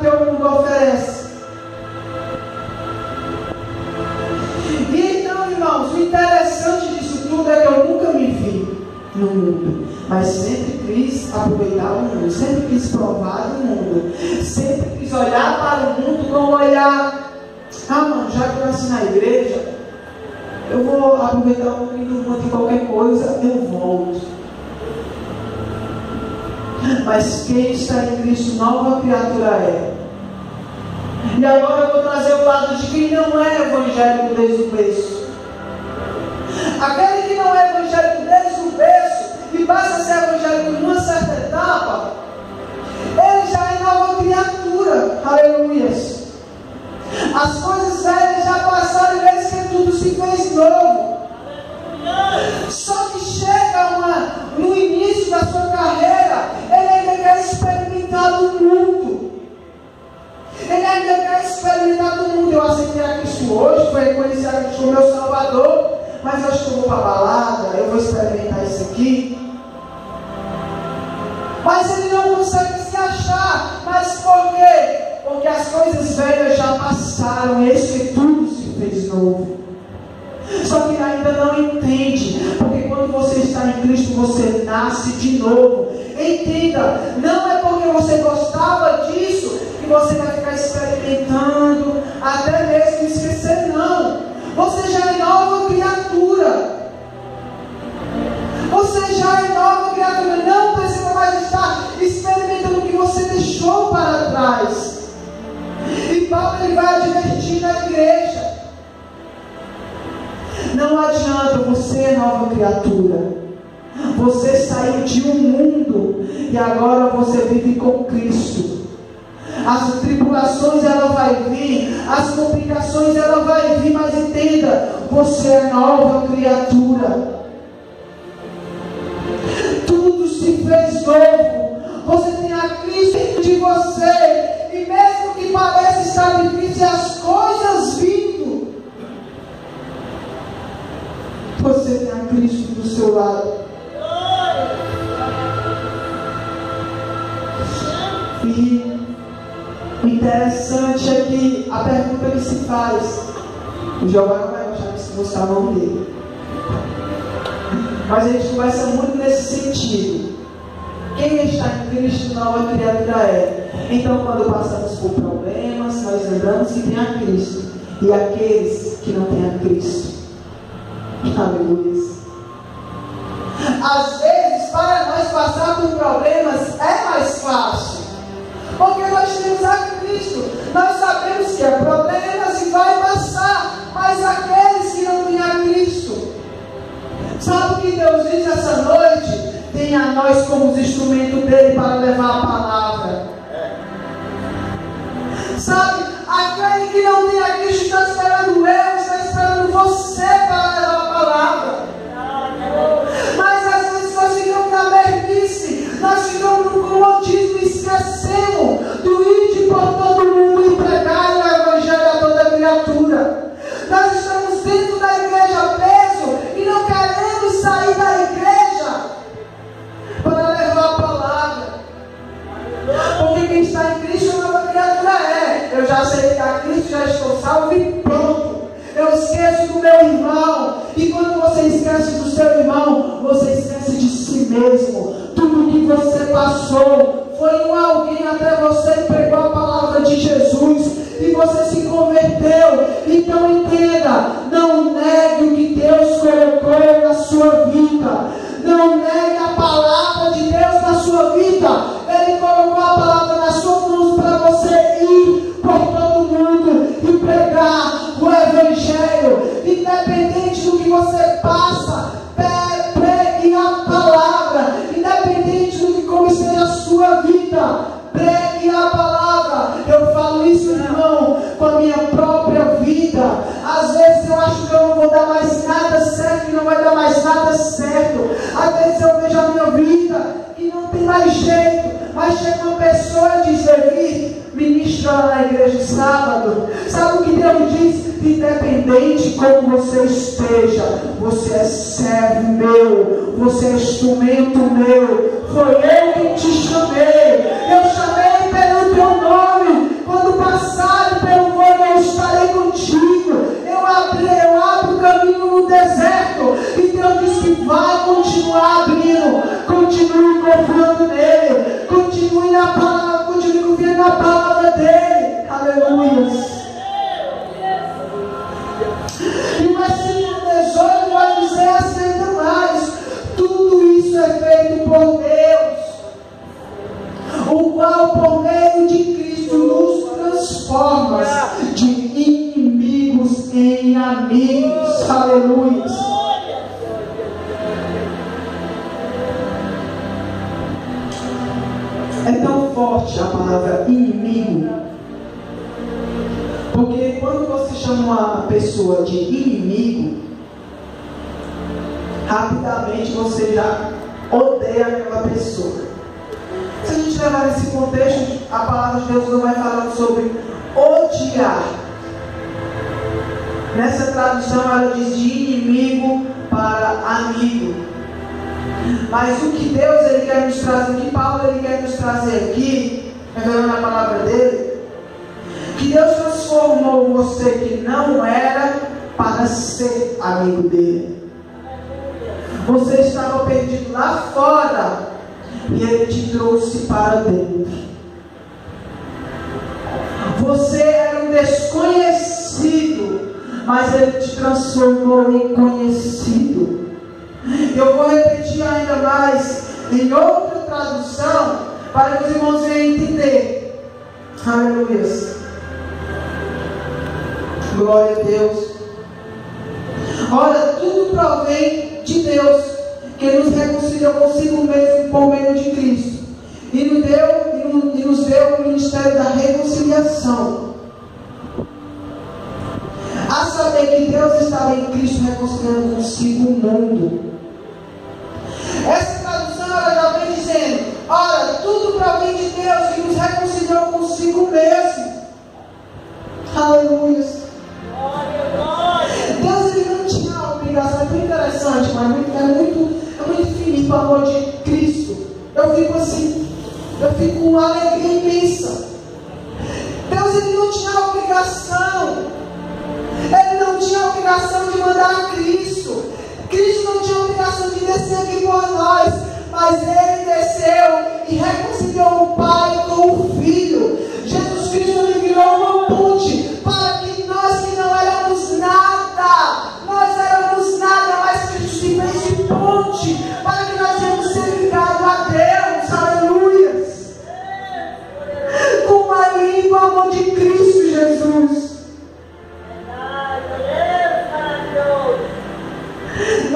que o mundo oferece. Então, irmãos, o interessante disso tudo é que eu nunca me vi no mundo, mas sempre quis aproveitar o mundo, sempre quis provar do mundo, sempre quis olhar para o mundo com olhar. Ah, mano, já que eu nasci na igreja, eu vou aproveitar um mundo de qualquer coisa, eu volto. Mas quem está em Cristo, nova criatura é. E agora eu vou trazer o lado de quem não é evangélico desde o berço. Aquele que não é evangélico desde o berço e passa a ser evangélico numa certa etapa, ele já é nova criatura. Aleluias. As coisas velhas já passaram e que tudo se fez novo. Só que chega uma, no início da sua carreira, ele ainda quer experimentar do mundo. Ele ainda quer experimentar do mundo. Eu aceitei a Cristo hoje, foi reconhecer a Cristo como meu Salvador, mas eu vou para balada, eu vou experimentar isso aqui. Mas ele não consegue se achar. Mas por quê? Porque as coisas velhas já passaram, eis que tudo se fez novo. Só que ainda não entende, porque quando você está em Cristo, você nasce de novo. Entenda, não é porque você gostava disso você vai ficar experimentando, até mesmo esquecer, não. Você já é nova criatura. Você já é nova criatura, não precisa mais estar experimentando o que você deixou para trás. E Paulo ele vai advertir na igreja. Não adianta, você é nova criatura. Você saiu de um mundo e agora você vive com Cristo. As tribulações ela vai vir, as complicações ela vai vir, mas entenda, você é nova criatura. Tudo se fez novo. Você tem a Cristo de você. E mesmo que pareça estar difícil as coisas vindo, você tem a Cristo do seu lado. Interessante é que a pergunta que se faz, o Giovanni que se mostrar o nome dele. Mas a gente conversa muito nesse sentido. Quem está em Cristo, nova criatura é. Então, quando passamos por problemas, nós lembramos que tem a Cristo. E aqueles que não têm a Cristo. Aleluia. Às vezes, para nós passar por problemas é mais fácil. Porque nós temos a Cristo. Nós sabemos que é problemas e vai passar. Mas aqueles que não têm a Cristo, sabe o que Deus diz essa noite? Tenha nós como instrumento dele para levar a palavra. Sabe, aquele que não tem a Cristo está esperando eu, está esperando você certo. Às vezes eu vejo a minha vida e não tem mais jeito. Mas chega uma pessoa e diz, Levi, ministra na igreja sábado. Sabe o que Deus diz? Independente como você esteja, você é servo meu, você é instrumento meu. Foi eu que te chamei. Eu chamei pelo teu nome. vai continuar abrindo. Continue confiando nele. Continue na palavra, continue confiando na palavra dele. Aleluia. E mais cinco, e vai dizer aceita mais. Tudo isso é feito por Deus, o qual por meio de Cristo nos transforma de inimigos em amigos. Aleluia. Forte a palavra inimigo porque quando você chama uma pessoa de inimigo, rapidamente você já odeia aquela pessoa. Se a gente levar nesse contexto, a palavra de Deus não vai falando sobre odiar. Nessa tradução ela diz de inimigo para amigo. Mas o que Deus ele quer nos trazer, o que Paulo ele quer nos trazer aqui, revelando a palavra dele, que Deus transformou você que não era para ser amigo dele. Você estava perdido lá fora e ele te trouxe para dentro. Você era um desconhecido, mas ele te transformou em conhecido. Eu vou repetir ainda mais em outra tradução para que os irmãos venham entender. Aleluia. Glória a Deus. Olha, tudo provém de Deus, que nos reconciliou consigo mesmo por meio de Cristo. E nos deu, e nos deu o ministério da reconciliação. A saber que Deus estava em Cristo reconciliando consigo o mundo.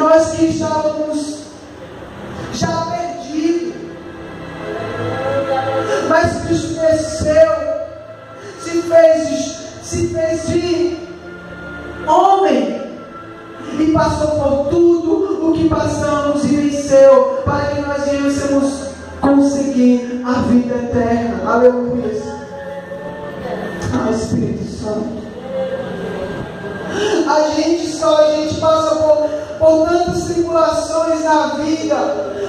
Nós que estávamos já perdidos, mas Cristo desceu, se fez se fez de homem e passou por tudo o que passamos e venceu para que nós viéssemos conseguir a vida eterna. Aleluia. Ah, Espírito Santo. A gente só, por, tantas tribulações na vida,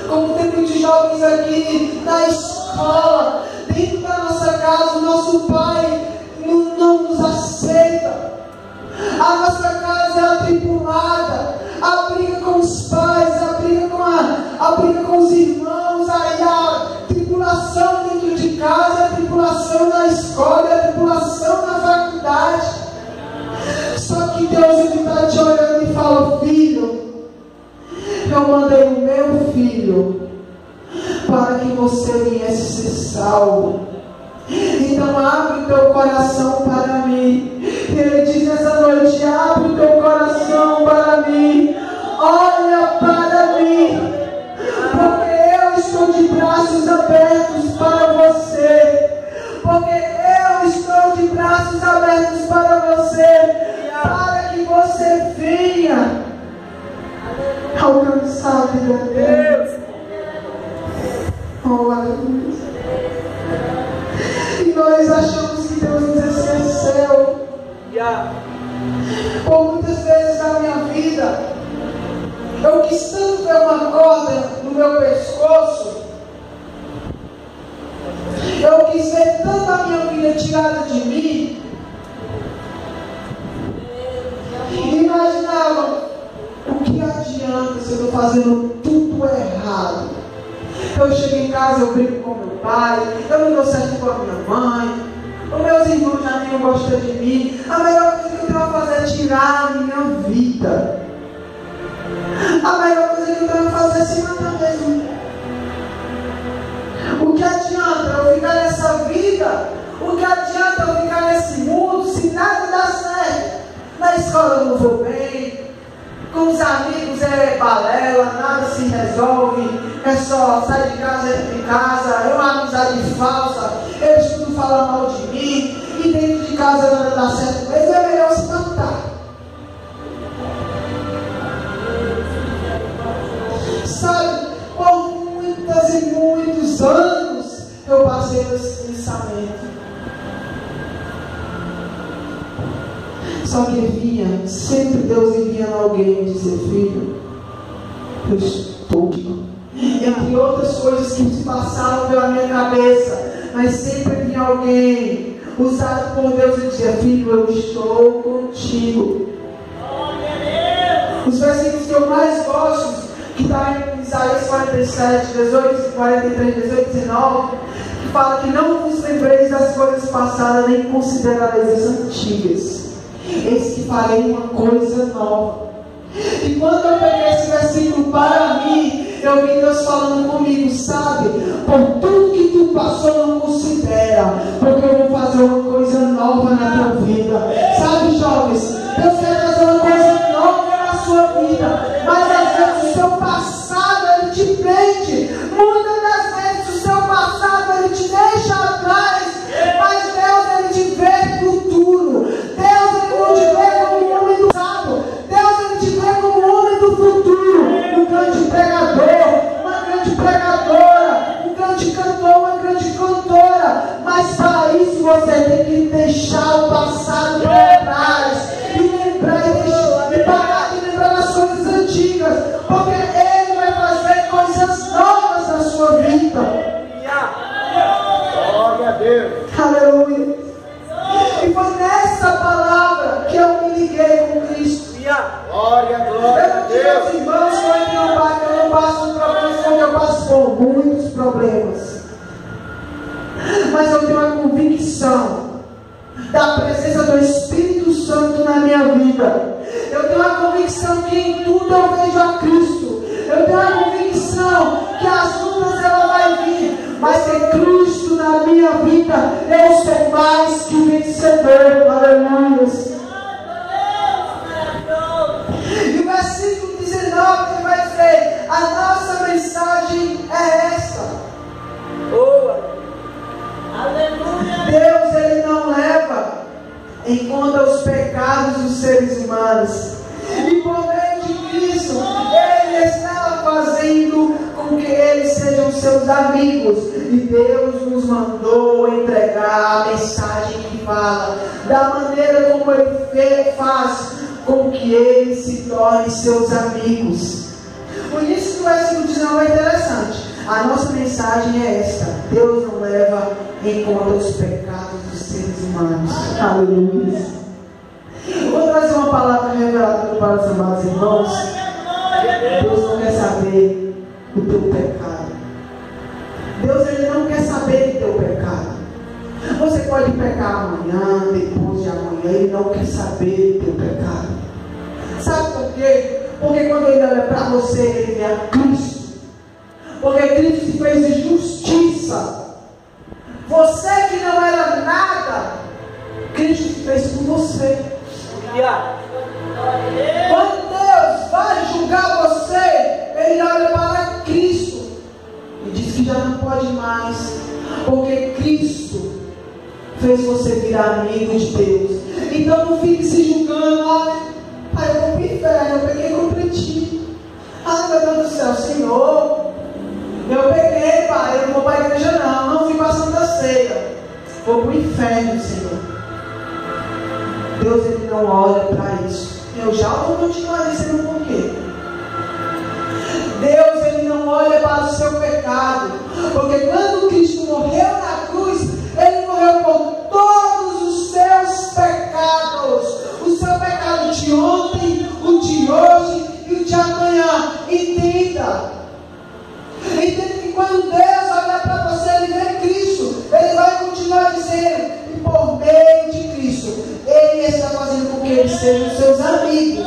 como tem muitos jovens aqui na escola, dentro da nossa casa, o nosso pai não, não nos aceita. A nossa casa é atribulada, a briga com os pais, a briga com, a, a briga com os irmãos, aí a tribulação dentro de casa, a tribulação na escola, a tribulação na faculdade. Só que Deus está te olhando e fala, eu mandei o meu filho para que você viesse ser salvo. Então abre teu coração para mim. Ele diz essa noite: abre teu coração para mim. Olha para mim. Porque eu estou de braços abertos para você. Porque eu estou de braços abertos para você. Para que você venha alcançar vida de Deus. Oh, aleluia nós achamos que Deus nos esqueceu. Por muitas vezes na minha vida, eu quis tanto ter uma corda no meu pescoço. Eu quis ver tanto a minha vida tirada de mim. Estou fazendo tudo errado. Eu chego em casa, eu brigo com meu pai, eu não dou certo com a minha mãe, os meus irmãos já nem não gosta de mim, a melhor coisa que eu tenho a fazer é tirar a minha vida. A melhor coisa que eu tenho a fazer é se matar mesmo. O que adianta eu ficar nessa vida? O que adianta eu ficar nesse mundo se nada dá certo? Na escola eu não vou bem, com os amigos é balela, nada se resolve, é só sair de casa, entre de casa, é uma amizade falsa, eles tudo falam mal de mim, e dentro de casa nada dá certo, mas é melhor se matar. Sabe, por muitas e muitos anos eu passei nesse pensamento. Que vinha, sempre Deus envia alguém dizer, filho, eu estou Entre outras coisas que se passavam pela minha cabeça, mas sempre vinha alguém usado por Deus e dizia, filho, eu estou contigo. Os versículos que eu mais gosto, que está em Isaías 47, 18, 43, 18, 19, que fala que não vos lembreis das coisas passadas, nem considerareis as antigas eis que farei uma coisa nova. E quando eu peguei esse versículo para mim, eu vi Deus falando comigo, sabe? Por tudo que tu passou, não considera, porque eu vou fazer uma coisa nova na tua vida. Sabe, jovens? Deus quer fazer uma coisa nova na sua vida, mas às vezes o seu passado a Cristo. Eu tenho uma convicção que as lutas ela vai vir, mas que Cristo na minha vida eu sou mais que vencedor. Aleluia. E o versículo 19 ele vai dizer: a nossa mensagem é essa. Boa. Deus ele não leva em conta os pecados dos seres humanos. Por Cristo, Ele está fazendo com que eles sejam seus amigos. E Deus nos mandou entregar a mensagem que fala da maneira como Ele faz com que eles se tornem seus amigos. O início do versículo 19 é interessante. A nossa mensagem é esta: Deus não leva em conta os pecados dos seres humanos. Aleluia. Vou trazer uma palavra revelada para os amados irmãos. Deus não quer saber o teu pecado. Deus ele não quer saber do teu pecado. Você pode pecar amanhã, depois de amanhã, ele não quer saber do teu pecado. Sabe por quê? Porque quando ele olha para você, ele a Cristo. Porque Cristo fez justiça. Você que não era nada, Cristo fez por você. Quando vai julgar você, Ele olha para Cristo e diz que já não pode mais, porque Cristo fez você virar amigo de Deus. Então não fique se julgando, pai, eu vou para o inferno, eu peguei contra ti. Ai meu Deus do céu, Senhor, eu peguei, pai, eu não vou para a igreja não, não fui para a Santa Ceia. Vou para o inferno, Senhor. Deus ele não olha para isso. Eu já vou continuar dizendo por quê. Deus ele não olha para o seu pecado, porque quando Cristo morreu na cruz, ele morreu por todos os seus pecados. O seu pecado de ontem, o de hoje e o de amanhã. Entenda. Entenda que quando Deus olhar para você, ele vê Cristo. Ele vai continuar dizendo, eles sejam seus amigos.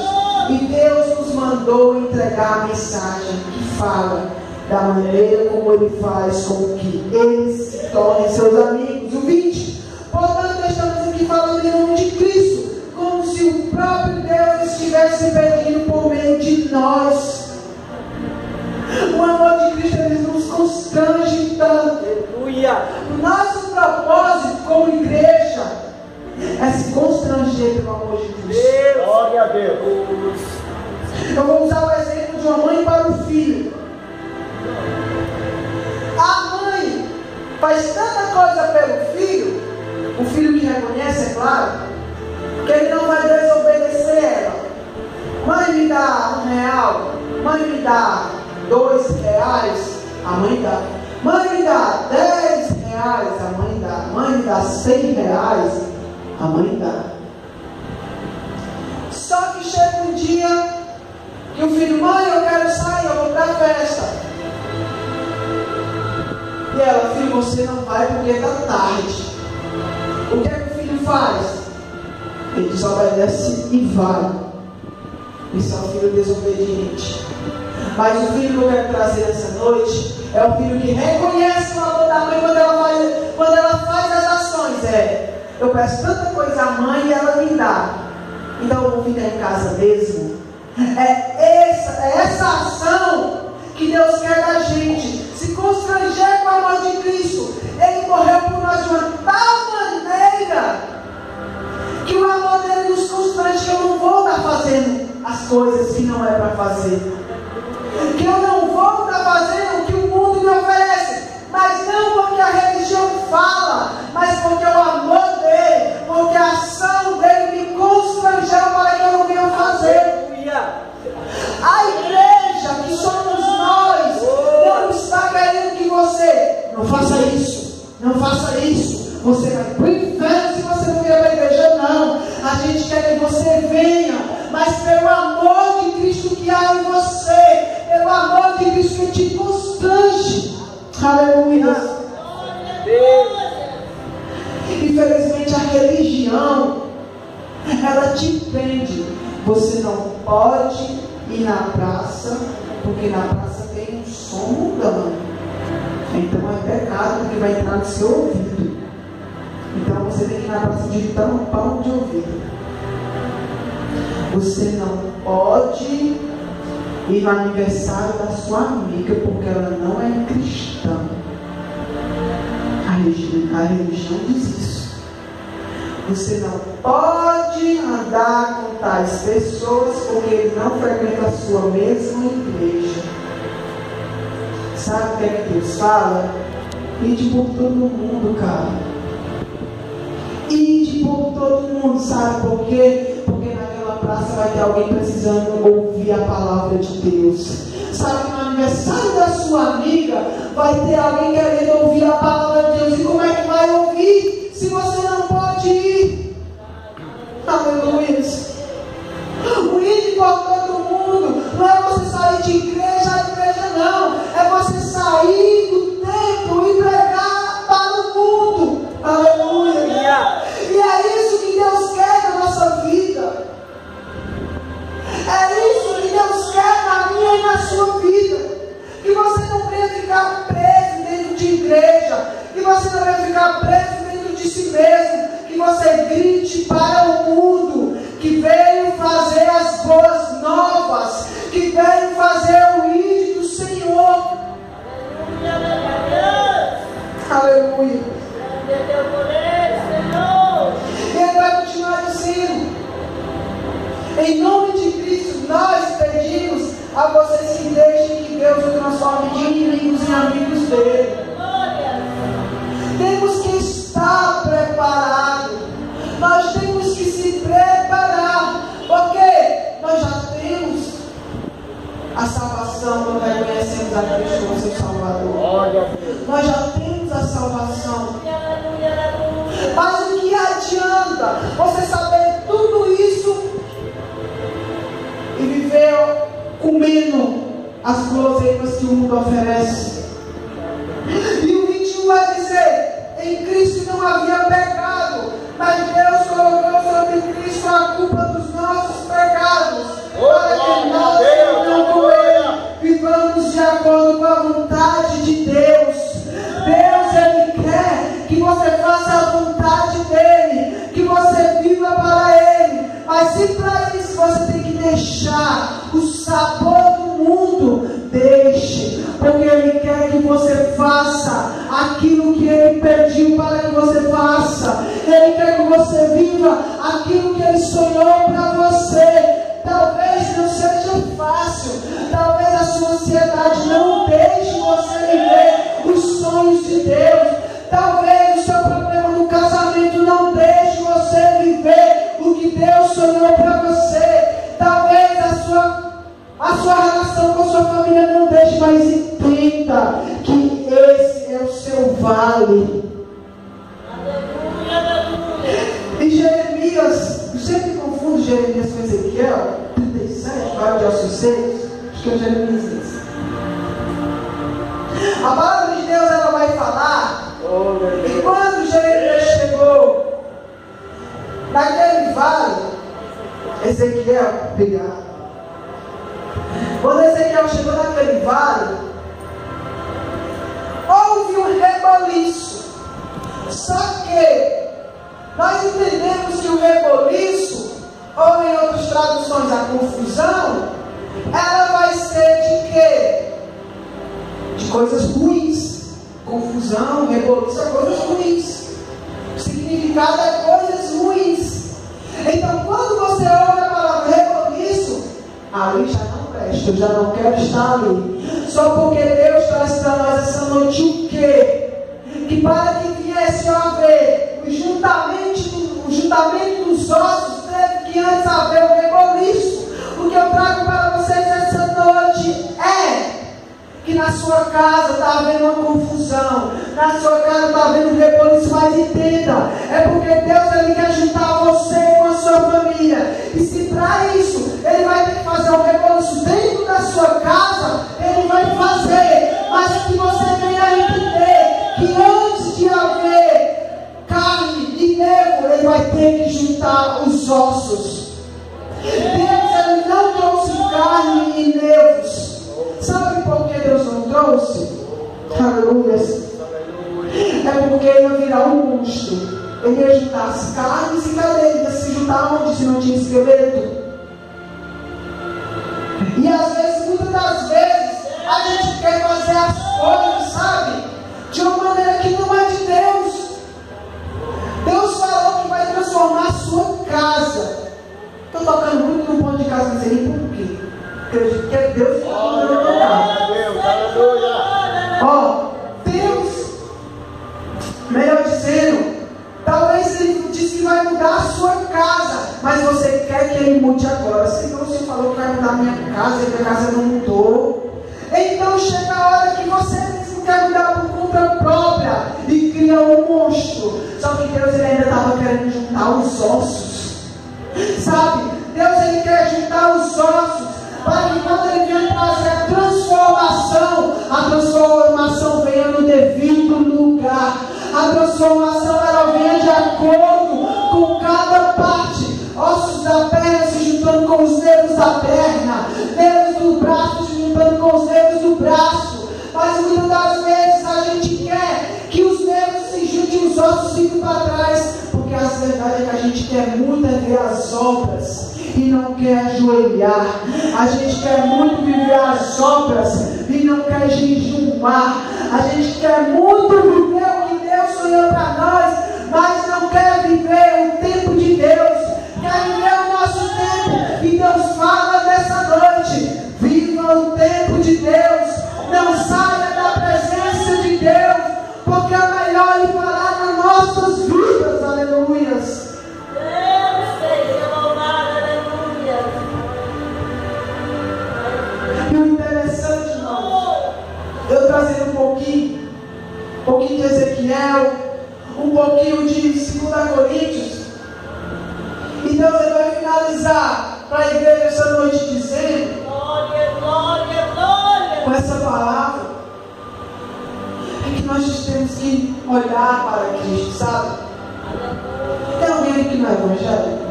E Deus nos mandou entregar a mensagem que fala da maneira como ele faz com que eles se tornem seus amigos. O 20. Portanto, estamos aqui falando em nome de Cristo, como se o próprio Deus estivesse pedindo por meio de nós. É se constranger pelo amor de. Deus. Glória a Deus. Eu vou usar o exemplo de uma mãe para o filho. A mãe faz tanta coisa pelo filho, o filho que reconhece, é claro, que ele não vai desobedecer ela. Mãe me dá um real, mãe me dá dois reais, a mãe dá. Mãe me dá dez reais, a mãe dá. Mãe me dá cem reais, a mãe dá. Só que chega um dia que o filho, mãe, eu quero sair, eu vou para a festa. E ela, filho, você não vai porque está tarde. O que é que o filho faz? Ele desobedece e vai. Isso é um filho desobediente. Mas o filho que eu quero trazer essa noite é o filho que reconhece o amor da mãe quando ela faz, quando ela faz as ações. É, eu peço tanta coisa à mãe e ela me dá. Então eu vou ficar em casa mesmo. É essa, é essa ação que Deus quer da gente. Se constranger com o amor de Cristo. Ele morreu por nós de uma tal maneira que o amor dele nos constrange que eu não vou estar fazendo as coisas que não é para fazer. Que eu não vou estar fazendo o que o mundo me oferece. Mas não porque a religião fala, mas porque o amor porque a ação dele me constrangeu para que eu não venha fazer. A igreja, Você não pode ir no aniversário da sua amiga porque ela não é cristã. A religião, a religião diz isso. Você não pode andar com tais pessoas porque eles não frequentam a sua mesma igreja. Sabe o que é que Deus fala? Ide por todo mundo, cara. Ide por todo mundo, sabe por quê? Praça vai ter alguém precisando ouvir a palavra de Deus. Sabe que no aniversário da sua amiga vai ter alguém querendo mesmo. Que você grite para o mundo que veio fazer as boas novas. Que veio fazer o ir do Senhor. Aleluia. E ele vai continuar dizendo: Em nome de Cristo, nós pedimos a vocês que deixem que Deus o transforme de inimigos em amigos dele. Mundo oferece? Família não deixe, mas entenda que esse é o seu vale. E Jeremias, eu sempre confundo Jeremias com Ezequiel, 37, vale de secos, acho que é Jeremias esse. A palavra de Deus ela vai falar e quando Jeremias chegou naquele vale, Ezequiel, obrigado. Quando Ezequiel chegou naquele vale, houve um reboliço. Só que nós entendemos que o reboliço, ou em outras traduções, a confusão, ela vai ser de quê? De coisas ruins. Confusão, reboliço é coisas ruins. O significado é coisas ruins. Então, quando você ouve a palavra reboliço, ali já eu já não quero estar ali. Só porque Deus traz para nós essa noite o quê? Que para que viesse a haver o juntamento, o juntamento dos ossos, teve que antes haver o reboliço. O que eu trago para na sua casa está havendo uma confusão, na sua casa está havendo reboliço, mas entenda, é porque Deus ele quer juntar você com a sua família. E se para isso ele vai ter que fazer um reboliço dentro da sua casa, ele vai fazer, mas que você venha entender que antes de haver carne e nervo, ele vai ter que juntar os ossos. Deus ele não trouxe carne e nervos. Sabe por que Deus não trouxe? Aleluia. É porque ia virar um monstro. Ele ia juntar as carnes e cadê? Ia se juntar onde se não tinha esqueleto? E às vezes, muitas das vezes, a gente quer fazer as coisas, sabe? De uma maneira que não é de Deus. Deus falou que vai transformar a sua casa. Estou tocando muito no ponto de casa, não sei por quê. Porque Deus e minha casa não mudou. Então chega a hora que você mesmo quer mudar por conta própria e cria um monstro. Só que Deus ele ainda estava querendo juntar os ossos. Sabe? Deus ele quer juntar os ossos para que quando ele venha trazer a transformação, a transformação venha no devido lugar. A transformação ela venha de acordo com cada parte. Ossos da perna se juntando com os dedos da perna, verdade é que a gente quer muito é ver as obras e não quer ajoelhar. A gente quer muito viver as obras e não quer jejumar. A gente quer muito viver o que Deus sonhou para nós, mas não quer viver o tempo de Deus. Quer pouquinho de Ezequiel, um pouquinho de 2 Coríntios. E Deus ele vai finalizar para a igreja essa noite dizendo, Glória, glória, glória. com essa palavra, é que nós temos que olhar para Cristo, sabe? Tem alguém aqui não é evangélico?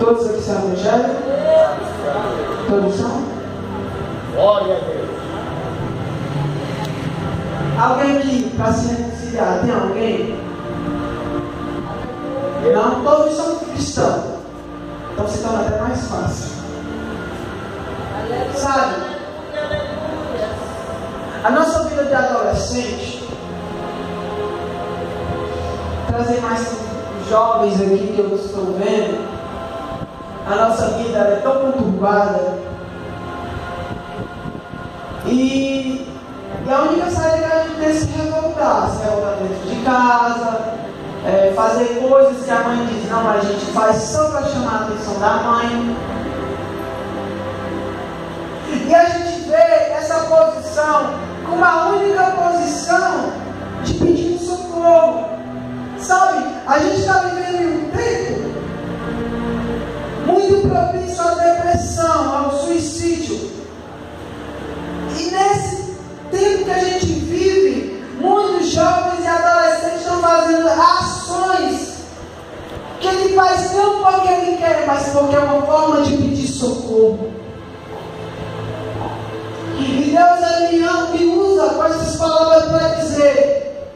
Todos aqui são evangélicos? Todos são? Glória a Deus. Alguém aqui para se reconciliar? Tem alguém? Não, todos são cristãos. então se torna até mais fácil. Sabe? A nossa vida de adolescente, trazer mais jovens aqui que eu estou vendo, a nossa vida é tão conturbada. E, a única saída que a gente é se revoltar, se revoltar dentro de casa, é, fazer coisas que a mãe diz, não, a gente faz só para chamar a atenção da mãe. E a gente vê essa posição como a única posição de pedir socorro. Sabe, a gente está vivendo um tempo muito propício à depressão, ao suicídio. E nesse tempo que a gente vive, muitos jovens e adolescentes estão fazendo ações que ele faz não porque ele quer, mas porque é uma forma de pedir socorro. E Deus ele me usa com essas palavras para dizer: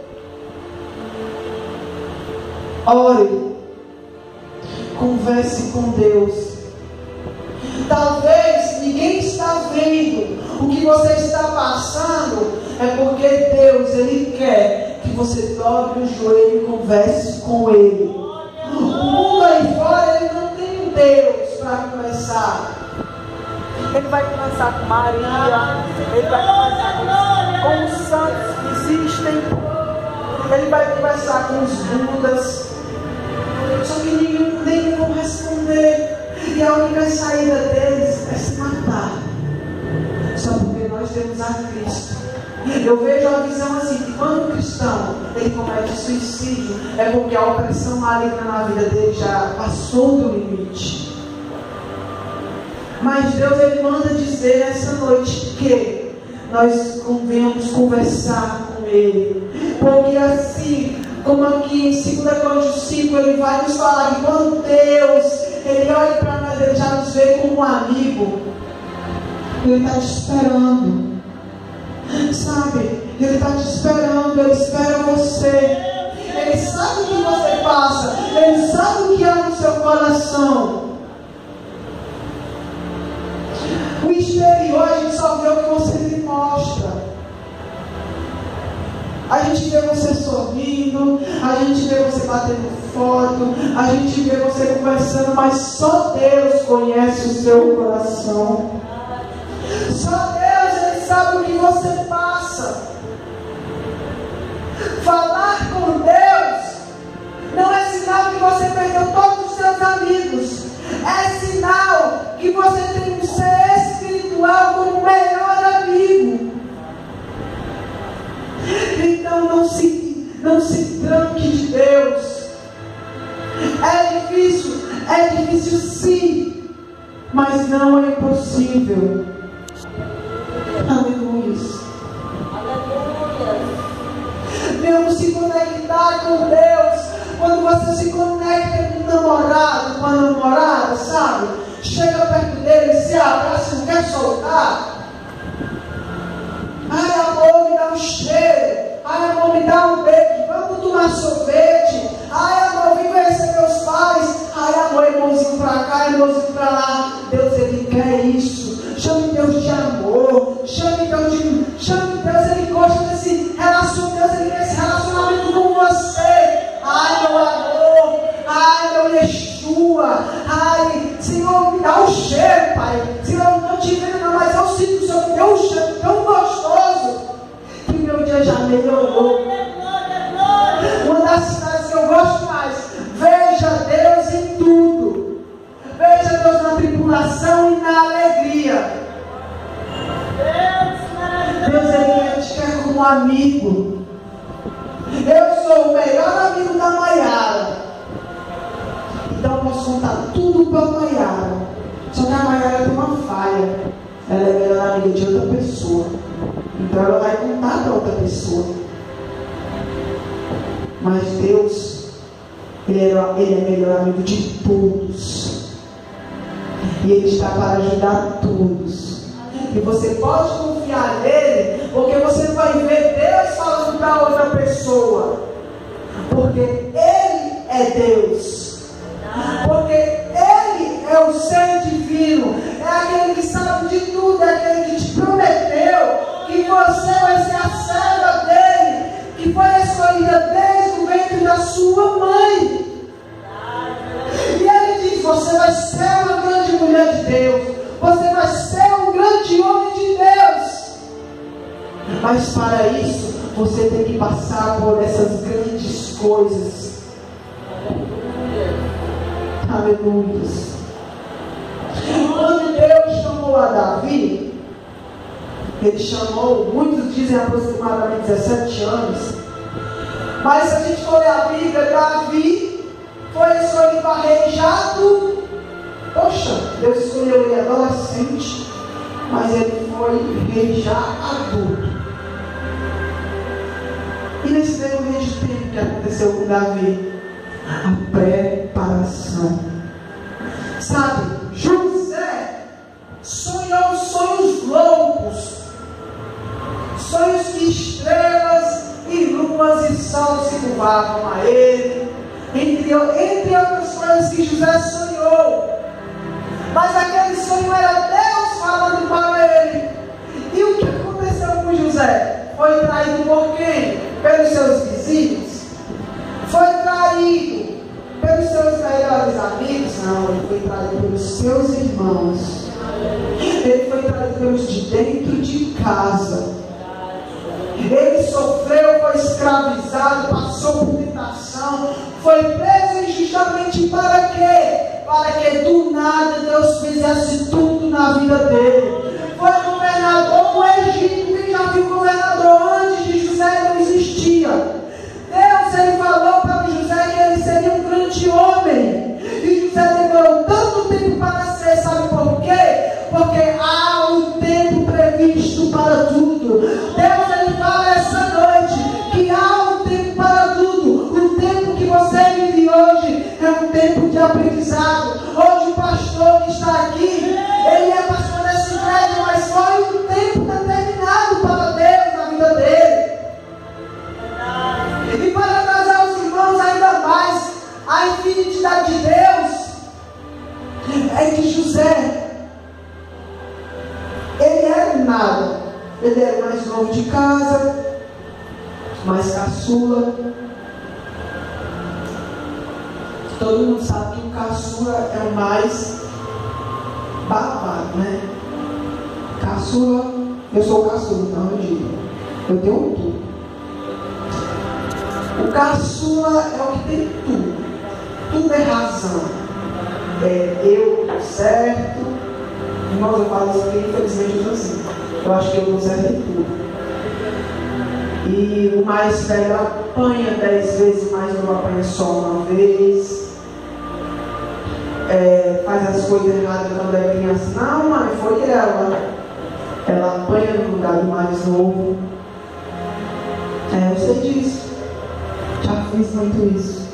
ore, converse com Deus. Você está passando, é porque Deus ele quer que você dobre o joelho e converse com Ele. O mundo aí fora ele não tem um Deus para conversar. Ele vai conversar com Maria, ele vai conversar com, os santos que existem, ele vai conversar com os Budas. Só que nenhum, nem vão responder. E a única saída deles é se matar. Nós temos a Cristo. Eu vejo a visão assim, que quando o cristão ele comete suicídio, é porque a opressão maligna na vida dele já passou do limite. Mas Deus ele manda dizer nessa noite que nós venhamos conversar com Ele. Porque assim, como aqui em 2 Coríntios 5, ele vai nos falar que quando Deus, ele olha para nós, ele já nos vê como um amigo. Ele está te esperando. Sabe? Ele está te esperando, ele espera você. Ele sabe o que você passa, ele sabe o que há no seu coração. O exterior a gente só vê o que você me mostra. A gente vê você sorrindo, a gente vê você batendo foto, a gente vê você conversando, mas só Deus conhece o seu coração. Só Deus ele sabe o que você passa. Falar com Deus não é sinal que você perdeu todos os seus amigos. É sinal que você tem um ser espiritual como melhor amigo. Então não se, não se tranque de Deus. É difícil, é difícil sim, mas não é impossível. Aleluia. Venhamos se conectar com Deus. Quando você se conecta com o namorado, com a namorada, sabe? Chega perto dele, se abraça, não quer soltar. Ai, amor, me dá um cheiro. Ai, amor, me dá um beijo. Vamos tomar sorvete. Ai, amor, vem conhecer meus pais. Ai, amor, irmãozinho pra cá, irmãozinho pra lá. Deus, Ele quer isso. Chame Deus de amor. Chame Deus de. Chame Deus, Ele gosta desse relacionamento. Ele quer esse relacionamento com você. Ai, meu amor. Ai, meu Yeshua. Ai, Senhor, me dá um cheiro, Pai. Senhor, não estou te vendo, não, mas eu sinto que o Senhor me deu um cheiro tão gostoso que meu dia já melhorou. Uma das cidades que eu gosto mais. Veja Deus em tudo. Veja Deus na tribulação e na alegria. Como amigo. Eu sou o melhor amigo da Maiara. Então posso contar tudo para a Maiara. Só que a Maiara tem uma falha. Ela é melhor amiga de outra pessoa. Então ela vai contar para outra pessoa. Mas Deus, ele é, ele é melhor amigo de todos. E Ele está para ajudar todos. E você pode confiar nele, porque você vai ver Deus falando para outra pessoa. Porque Ele é Deus. Porque Ele é o ser divino. É aquele que sabe de tudo. É aquele que te prometeu que você vai ser a serva dele. Que foi escolhida desde o ventre da sua mãe. E Ele diz: Você vai ser uma grande mulher de Deus. Mas para isso, você tem que passar por essas grandes coisas. Aleluia. Quando Deus chamou a Davi, ele chamou, muitos dizem aproximadamente 17 anos. Mas se a gente for ler a Bíblia, Davi foi escolhido do... Poxa, Deus escolheu ele adolescente, mas ele foi rei já adulto. Nesse de tempo que aconteceu com Davi, a preparação. Sabe, José sonhou sonhos loucos, sonhos que estrelas e luas e sol se curvavam a ele, entre, entre outras coisas que José sonhou. Mas aquele sonho era Deus falando para ele. E o que aconteceu com José? Foi traído por quem? Pelos seus vizinhos? Foi traído pelos seus melhores amigos? Não, ele foi traído pelos seus irmãos. Ele foi traído pelos de dentro de casa. Ele sofreu, foi escravizado, passou por tentação, foi preso injustamente para quê? Para que do nada Deus fizesse tudo na vida dele. Foi governador no Egito, quem já viu governador antes Irmãos, eu falo isso porque infelizmente eu sou assim. Eu acho que eu certo em tudo. E o mais velho apanha dez vezes, o mais novo apanha só uma vez. É, faz as coisas erradas quando é criança. Não, mãe, foi ela. Ela apanha no lugar do mais novo. É, eu sei disso. Já fiz muito isso.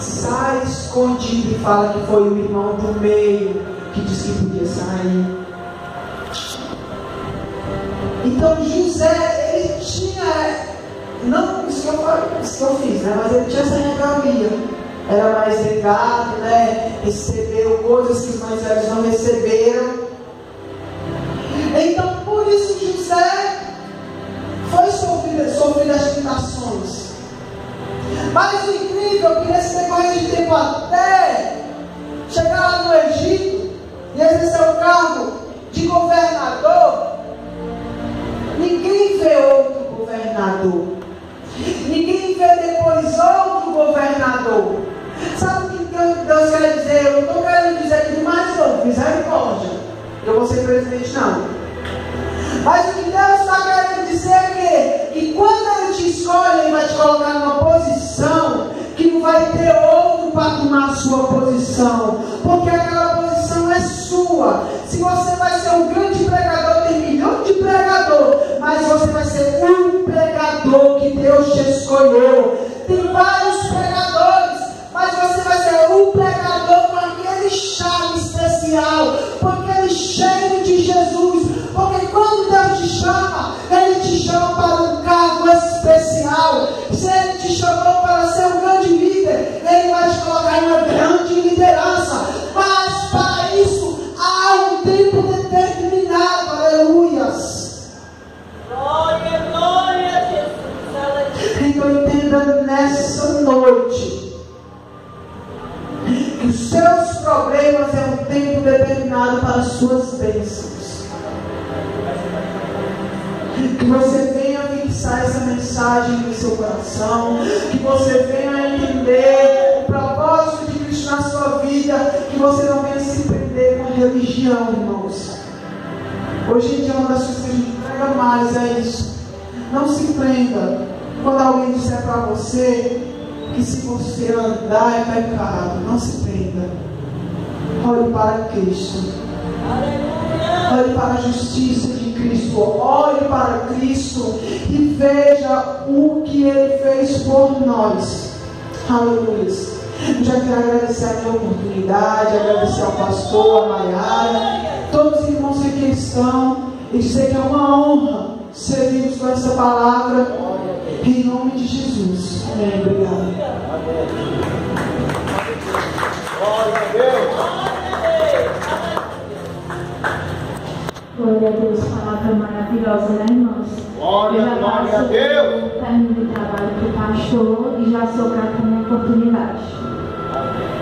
Sai escondido e fala que foi o irmão do meio que disse que sair. Então José, ele tinha, não isso que eu, isso que eu fiz, né? mas ele tinha essa regalia. Era mais legado, né? Recebeu coisas que os mais velhos não receberam. Então, por isso José foi sofrer, sofrer as tentações. Mas o incrível é que nesse decorrer de tempo até chegar lá no Egito e exercer o cargo de governador, ninguém vê outro governador. Ninguém vê depois outro governador. Sabe o que Deus quer dizer? Eu não estou querendo dizer que mais novo, misericórdia. Eu vou ser presidente, não. Mas o que Deus está querendo dizer é que, que quando Ele te escolhe, Ele vai te colocar numa posição que não vai ter outro para tomar a sua posição. Porque é sua. Se você vai ser um grande pregador, tem milhões de pregador, mas você vai ser um pregador que Deus te escolheu. Tem vários pregadores, mas você vai ser um pregador com aquele charme especial, com aquele cheiro de Jesus. Porque quando Deus te chama, Ele te chama para um cargo especial. Se Ele te chamou para ser um grande líder, Ele vai te colocar em uma grande liderança. Mas há um tempo determinado. Aleluias. Glória, glória a Jesus. Então entenda nessa noite que os seus problemas é um tempo determinado para as suas bênçãos. Que você venha fixar essa mensagem no seu coração. Que você venha entender o propósito de Cristo na sua Que você não venha se prender com religião, irmãos. Hoje em dia, uma das coisas que a gente prega mais é isso. Não se prenda quando alguém disser para você que se você andar é pecado. Não se prenda. Olhe para Cristo. Olhe para a justiça de Cristo. Olhe para Cristo e veja o que Ele fez por nós. Aleluia. Eu já quero agradecer a minha oportunidade, agradecer ao pastor, a Maiara, todos os irmãos que aqui estão, e dizer que é uma honra servirmos com essa palavra, em nome de Jesus. Amém. Obrigado. Glória a Deus. Glória a Deus, palavra maravilhosa, né, irmãos? Glória, já glória a Deus. o término de trabalho para o pastor e já sou grata a minha oportunidade. Thank you.